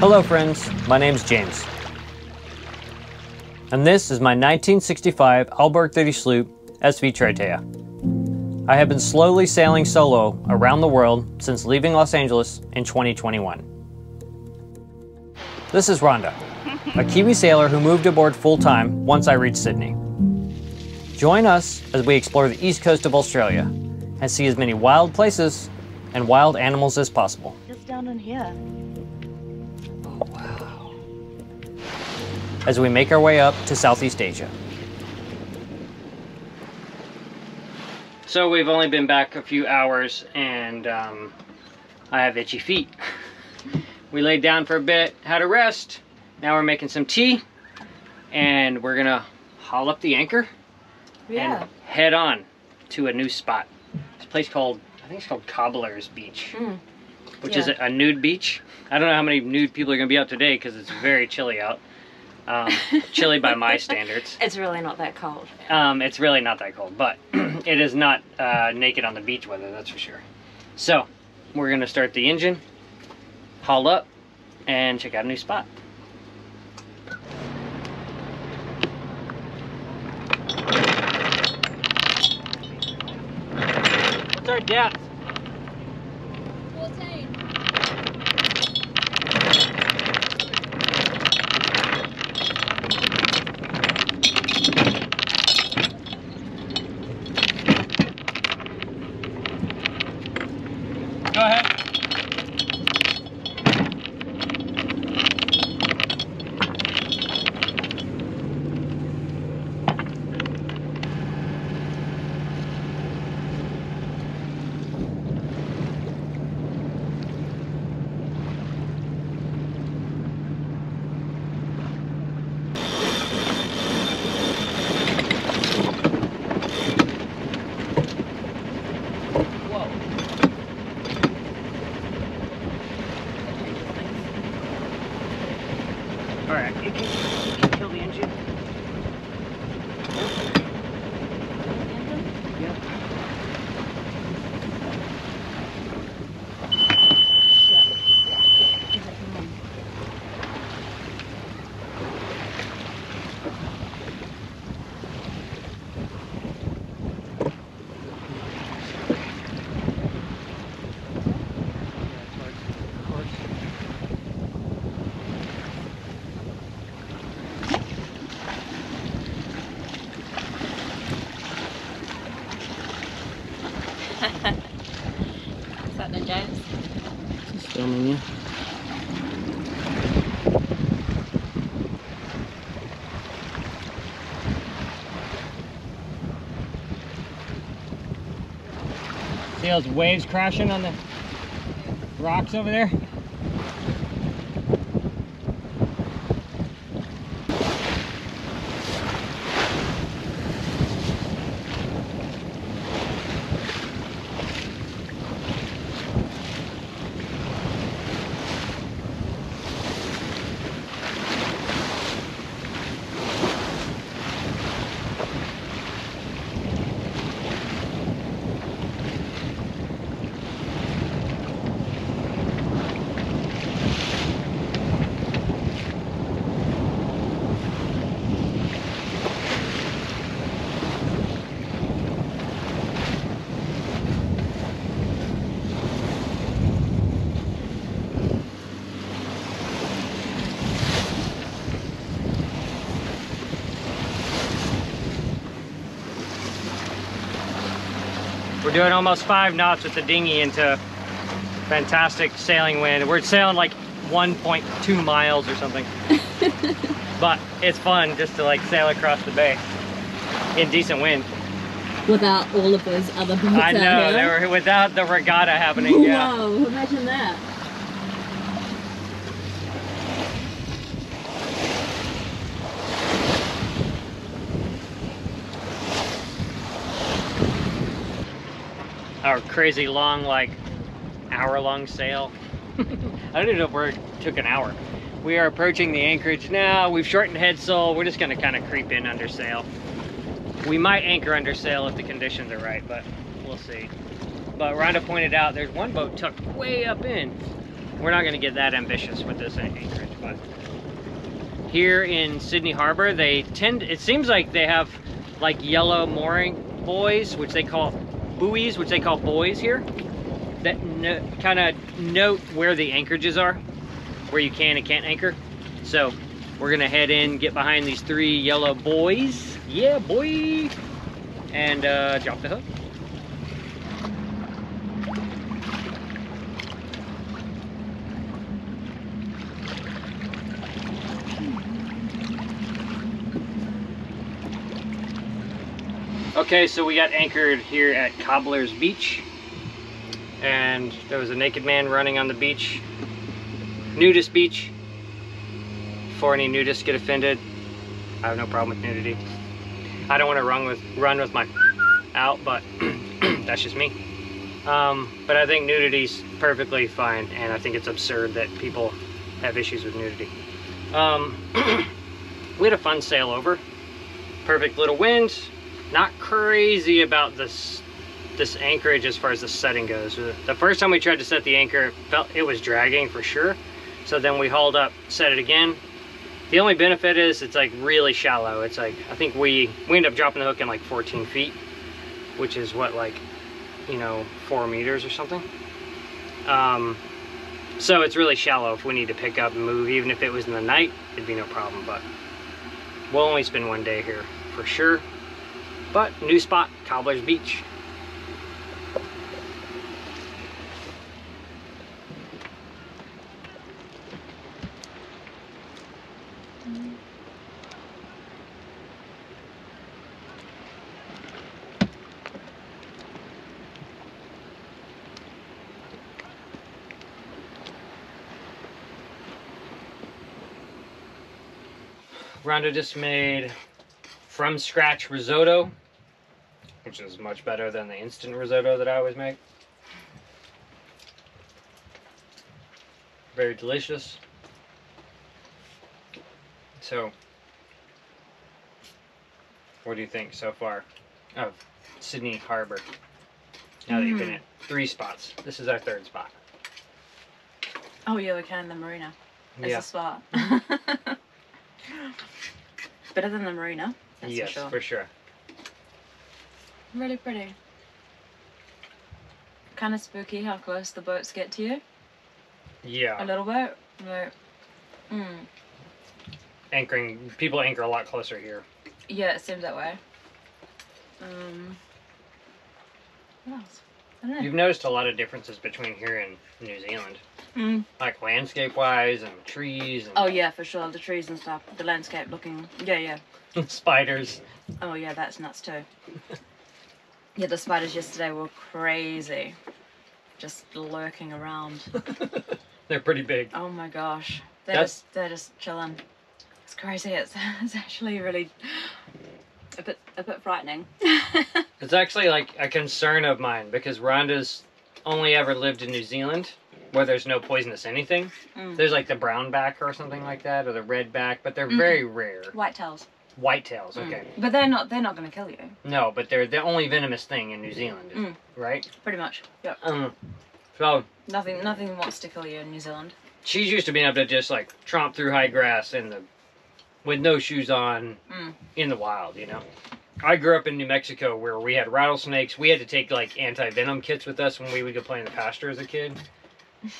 Hello friends, my name's James. And this is my 1965 Alberg 30 sloop SV Triteia. I have been slowly sailing solo around the world since leaving Los Angeles in 2021. This is Rhonda, a Kiwi sailor who moved aboard full-time once I reached Sydney. Join us as we explore the east coast of Australia and see as many wild places and wild animals as possible. Just down in here. As we make our way up to Southeast Asia. So we've only been back a few hours and um, I have itchy feet. we laid down for a bit, had a rest. Now we're making some tea and we're gonna haul up the anchor Yeah. and head on to a new spot. It's a place called, I think it's called Cobbler's Beach, Mm. which is Yeah. a, a nude beach. I don't know how many nude people are gonna be out today because it's very chilly out. Um, chilly by my standards. It's really not that cold. Um, it's really not that cold, but it is not uh, naked on the beach weather, that's for sure. So, we're gonna start the engine, haul up, and check out a new spot. What's our depth? Those waves crashing on the rocks over there? We're doing almost five knots with the dinghy into fantastic sailing wind. We're sailing like 1.2 miles or something. but it's fun just to like sail across the bay in decent wind. Without all of those other boats I out know, here. they were without the regatta happening. Yeah. Whoa, imagine that. Our crazy long, like hour long sail. I don't even know if we took an hour. We are approaching the anchorage now. We've shortened head sail. We're just gonna kind of creep in under sail. We might anchor under sail if the conditions are right, but we'll see. But Rhonda pointed out there's one boat tucked way up in. we're not gonna get that ambitious with this anchorage, but here in Sydney Harbor, they tend, it seems like they have like yellow mooring buoys, which they call buoys, which they call buoys here, that kind of note where the anchorages are, where you can and can't anchor. So we're gonna head in, get behind these three yellow buoys. Yeah, boy! And uh, drop the hook. Okay, so we got anchored here at Cobbler's Beach. And there was a naked man running on the beach. Nudist beach. Before any nudists get offended, I have no problem with nudity. I don't want to run with run with my out, but that's just me. Um, but I think nudity's perfectly fine, and I think it's absurd that people have issues with nudity. Um, we had a fun sail over. Perfect little wind, not crazy about this this anchorage as far as the setting goes. The first time we tried to set the anchor, it felt it was dragging for sure. So then we hauled up, set it again. The only benefit is it's like really shallow. It's like I think we we end up dropping the hook in like 14 feet, which is what like you know four meters or something. Um, so it's really shallow. If we need to pick up and move, even if it was in the night, it'd be no problem. But we'll only spend one day here for sure. But new spot, Cobbler's Beach. Rhonda just made from scratch risotto, which is much better than the instant risotto that I always make. Very delicious. So, what do you think so far of Sydney Harbor? Now that you've been Mm. at three spots, this is our third spot. Oh yeah, we can in the marina. It's yeah. a spot. Better than the marina. That's yes, for sure. for sure. Really pretty. Kind of spooky how close the boats get to you. Yeah. A little bit. But, mm, anchoring people anchor a lot closer here. yeah, it seems that way. Um, what else? You've noticed a lot of differences between here and New Zealand, Mm. like landscape wise and trees and Oh yeah, for sure. The trees and stuff. The landscape looking. Yeah, yeah. spiders. Oh yeah, that's nuts too. yeah, the spiders yesterday were crazy. Just lurking around. They're pretty big. Oh my gosh. They're That's- just they're just chilling. It's crazy. It's it's actually really a bit a bit frightening. It's actually like a concern of mine because Rhonda's only ever lived in New Zealand where there's no poisonous anything. Mm. There's like the brown back or something like that, or the red back, but they're Mm. very rare. Whitetails. Whitetails, Mm. okay. But they're not they're not gonna kill you. No, but they're the only venomous thing in New Zealand, Mm. right? Pretty much. Yep. Um, so Nothing nothing wants to kill you in New Zealand. she's used to being able to just like tromp through high grass in the with no shoes on Mm. in the wild, you know. I grew up in New Mexico where we had rattlesnakes. We had to take like anti venom kits with us when we would go play in the pasture as a kid.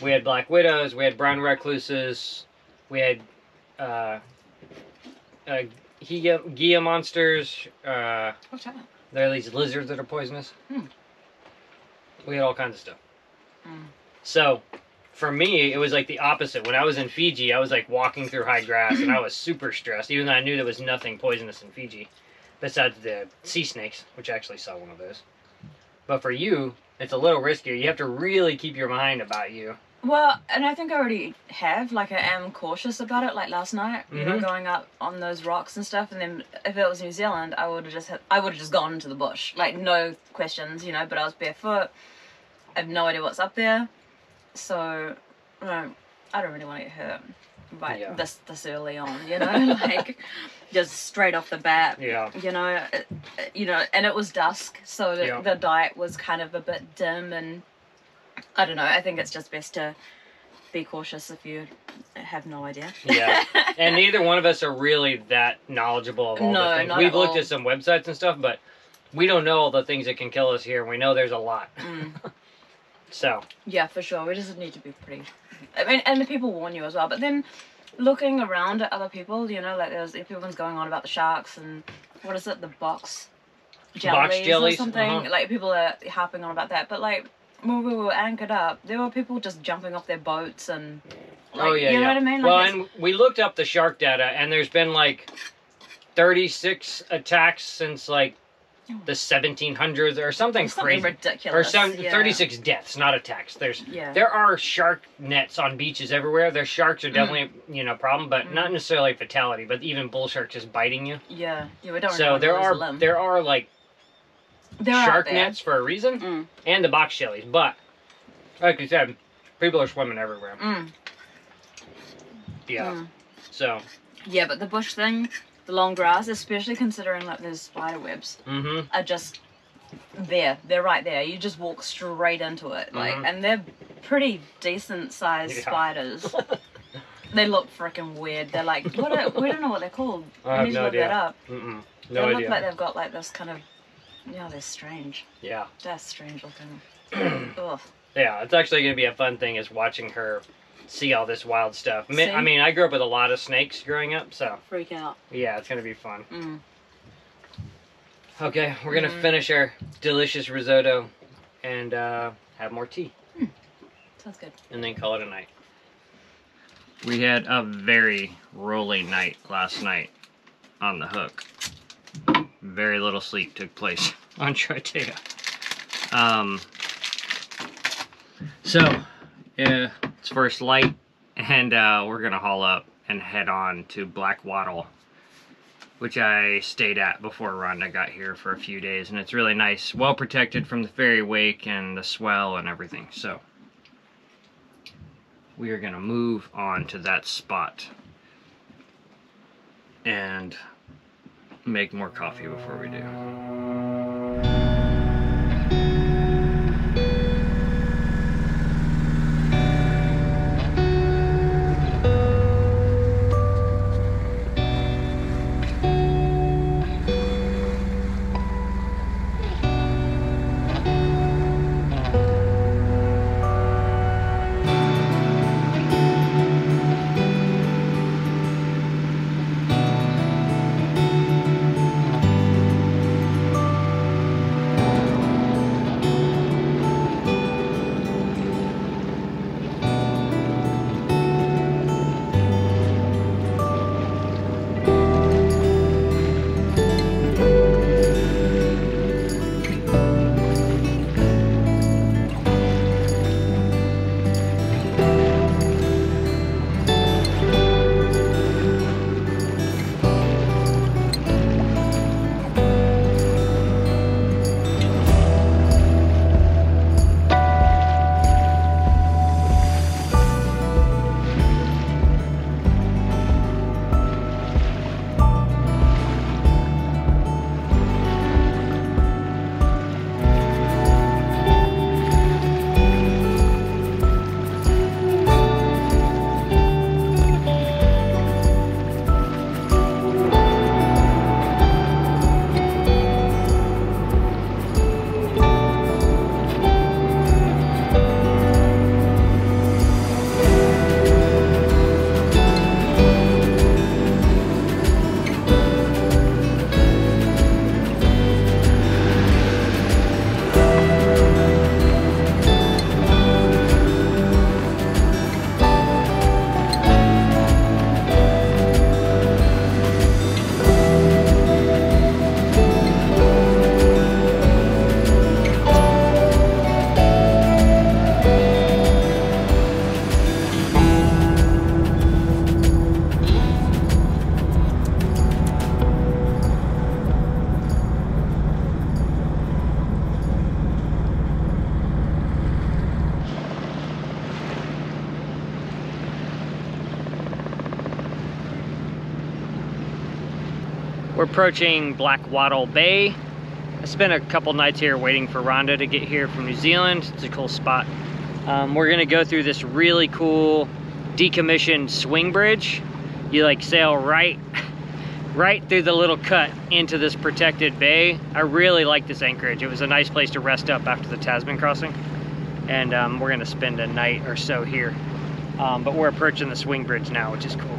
We had black widows, we had brown recluses, we had uh, uh, Gila, Gila monsters. Uh, What's that? there are these lizards that are poisonous. Hmm. We had all kinds of stuff. Mm. So, for me, it was like the opposite. When I was in Fiji, I was like walking through high grass and I was super stressed, even though I knew there was nothing poisonous in Fiji, besides the sea snakes, which I actually saw one of those. But for you, it's a little riskier. You have to really keep your mind about you. Well, and I think I already have. Like, I am cautious about it. Like last night, you know, Mhm. going up on those rocks and stuff. And then if it was New Zealand, I would have just had, I would have just gone into the bush, like no questions, you know. But I was barefoot. I have no idea what's up there, so um, I don't really want to get hurt. Right, Yeah. this this early on, you know, like just straight off the bat. Yeah. You know, it, it- you know, and it was dusk, so the, Yeah. the diet was kind of a bit dim, and I don't know. I think it's just best to be cautious if you have no idea. Yeah. and neither one of us are really that knowledgeable of all No, the things. We've at looked all. at some websites and stuff, but we don't know all the things that can kill us here. We know there's a lot. Mm. So, Yeah, for sure. We just need to be pretty. I mean, and the people warn you as well. But then, looking around at other people, you know, like there's everyone's going on about the sharks and what is it, the box jellies, jellies, or something. uh-huh. Like people are harping on about that. But like when we were anchored up, there were people just jumping off their boats and. Like, oh yeah, you know yeah. what I mean? Like well, and we looked up the shark data, and there's been like 36 attacks since like the 1700s or something, something crazy. ridiculous. Or seven, yeah. 36 deaths, not attacks. There's Yeah. there are shark nets on beaches everywhere. There's sharks Mm. are definitely you know problem, but not necessarily fatality. But even bull sharks just biting you. Yeah, yeah, we don't. So there are lose a limb. there are like They're shark there. nets for a reason, Mm. and the box jellies. But like you said, people are swimming everywhere. Mm, Yeah. mm. So. Yeah, but the bush thing, the long grass, especially considering like there's spider webs, Mm-hmm. are just there. They're right there. You just walk straight into it, like, Mhm. and they're pretty decent sized Yeah. spiders. they look freaking weird. They're like, what? Are, we don't know what they're called. I We have need to look idea. that up. Mm-mm. they No look like they've got like this kind of, yeah, they're strange. Yeah. They're strange looking. Ugh. Yeah. It's actually gonna be a fun thing is watching her see all this wild stuff. I mean, See? I mean, I grew up with a lot of snakes growing up, so Freak out. yeah, it's gonna be fun. Mm. Okay, we're gonna Mhm. finish our delicious risotto and uh, have more tea, Sounds good. and then call it a night. We had a very rolling night last night on the hook. Very little sleep took place on Triteia. Um. So, yeah, it's first light, and uh, we're gonna haul up and head on to Black Wattle which I stayed at before Rhonda got here for a few days, and it's really nice, well protected from the ferry wake and the swell and everything. So we are gonna move on to that spot and make more coffee before we do. Approaching Black Wattle Bay. I spent a couple nights here waiting for Rhonda to get here from New Zealand. It's a cool spot. Um, we're gonna go through this really cool decommissioned swing bridge. You like sail right, right through the little cut into this protected bay. I really like this anchorage. It was a nice place to rest up after the Tasman crossing. And um, we're gonna spend a night or so here. Um, but we're approaching the swing bridge now, which is cool.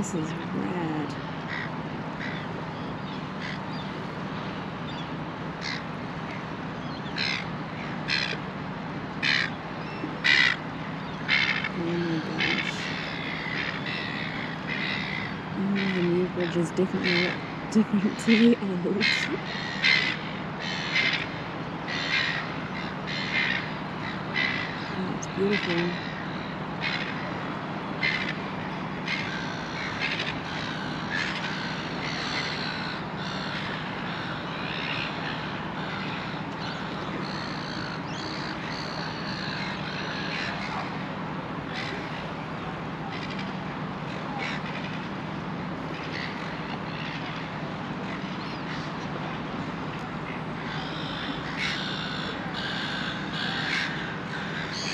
This is rad. Oh my gosh. Oh, the new bridge is definitely different to the old. Oh, it's beautiful.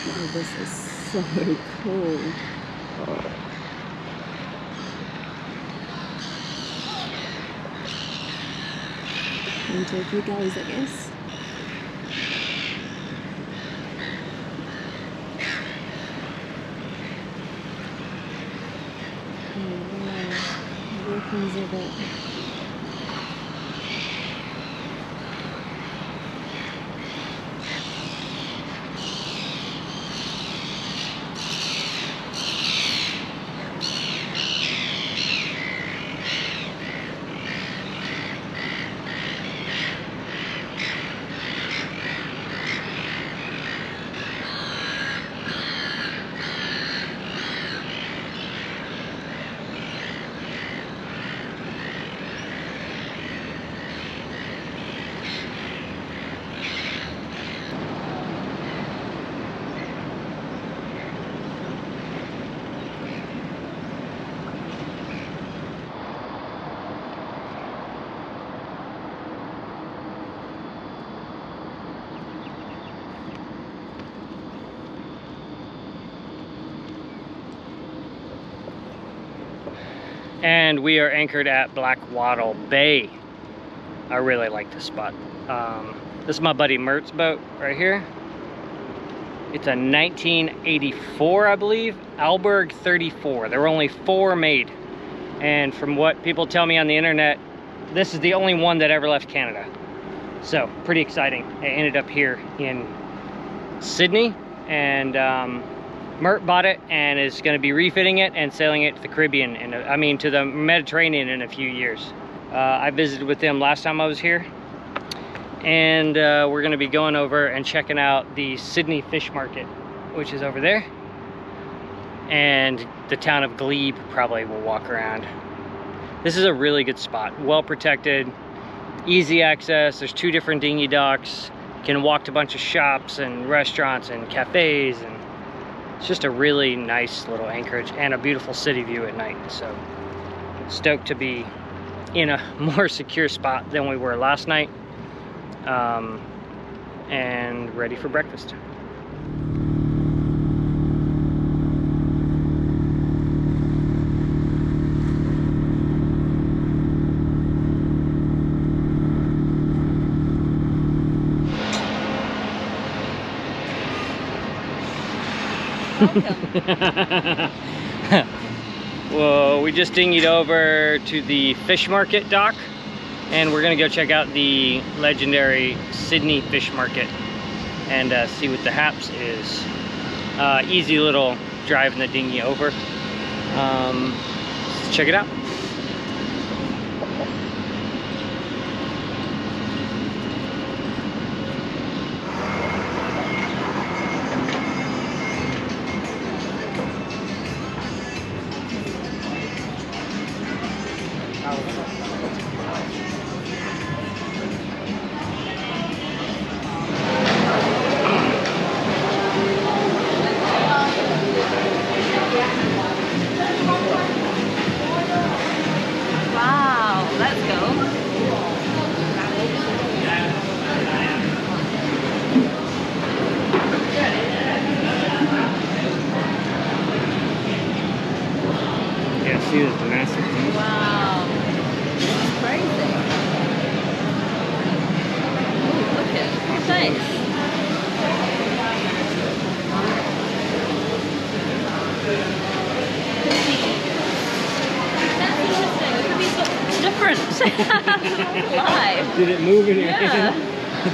Oh, this Oh. so cool. Into a few gullies, I guess. Hmm, oh, wow. Workings of it. And we are anchored at Black Wattle Bay. I really like this spot. Um, this is my buddy Mert's boat right here. It's a 1984, I believe, Alberg 34. There were only four made. And from what people tell me on the internet, this is the only one that ever left Canada. So pretty exciting. It ended up here in Sydney and um, Mert bought it and is going to be refitting it and sailing it to the Caribbean, and I mean to the Mediterranean in a few years. Uh, I visited with them last time I was here, and uh, we're going to be going over and checking out the Sydney Fish Market, which is over there, and the town of Glebe probably will walk around. This is a really good spot, well protected, easy access. There's two different dinghy docks. You can walk to a bunch of shops and restaurants and cafes and it's just a really nice little anchorage and a beautiful city view at night. So stoked to be in a more secure spot than we were last night. Um, and ready for breakfast. well, we just dinghied over to the fish market dock and we're gonna go check out the legendary Sydney fish market and uh, see what the haps is. Uh, easy little drive in the dinghy over. Um, check it out.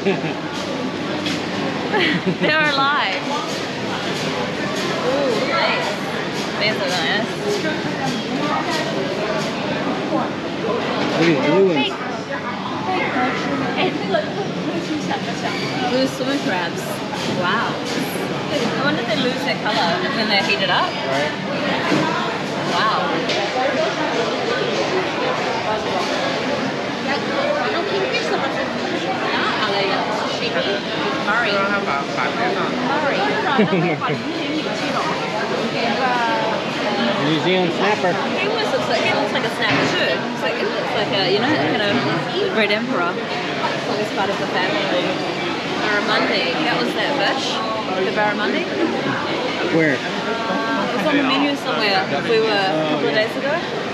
Yeah. New Zealand snapper. He looks like he looks like a snapper too. It's like it looks like a you know kind of red emperor. It's part of the family. Barramundi. That was that fish. The barramundi. Where? Uh, it was on the menu somewhere. We were a couple of days ago.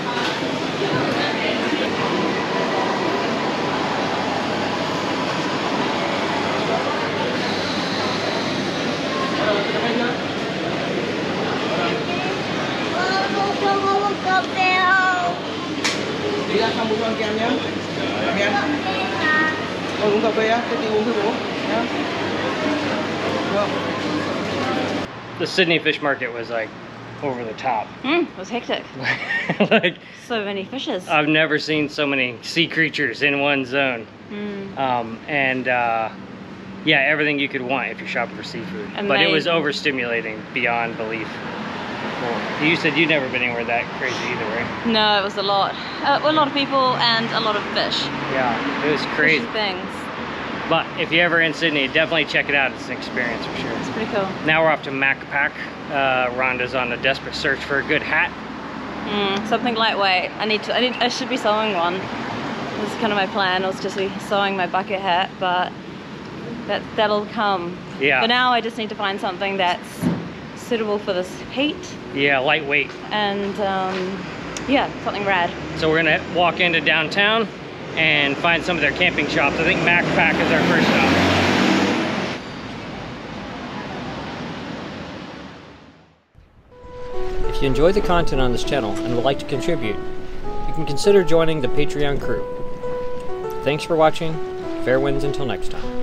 Đi ra xong uống ăn kem nhé. Kem. Ôi uống cà phê á, thế thì uống thử bố. Nhá. Vâng. The Sydney fish market was like over the top. Mm, it was hectic. like So many fishes. I've never seen so many sea creatures in one zone. Mm. Um, and uh, yeah, everything you could want if you're shopping for seafood. But it was overstimulating beyond belief. Well, you said you'd never been anywhere that crazy either, right? No, it was a lot. Uh, a lot of people and a lot of fish. Yeah, it was crazy. Fishy things. But if you're ever in Sydney, definitely check it out. It's an experience for sure. It's pretty cool. Now we're off to Macpac. Uh, Rhonda's on a desperate search for a good hat. Mm, something lightweight. I need to. I need. I should be sewing one. This is kind of my plan. I was just sewing my bucket hat, but that that'll come. Yeah. But now I just need to find something that's suitable for this heat Yeah, lightweight. and um, yeah, something rad. So we're gonna walk into downtown and find some of their camping shops. I think Macpac is our first stop. If you enjoy the content on this channel and would like to contribute, you can consider joining the Patreon crew. Thanks for watching. Fair winds until next time.